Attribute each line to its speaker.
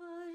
Speaker 1: Envoie